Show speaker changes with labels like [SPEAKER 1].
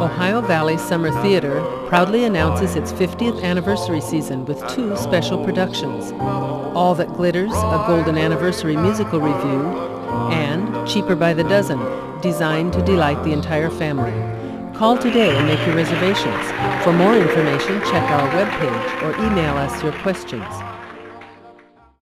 [SPEAKER 1] Ohio Valley Summer Theater proudly announces its 50th anniversary season with two special productions All That Glitters, a Golden Anniversary musical review, and Cheaper by the Dozen, designed to delight the entire family. Call today and make your reservations. For more information, check our webpage or email us your questions.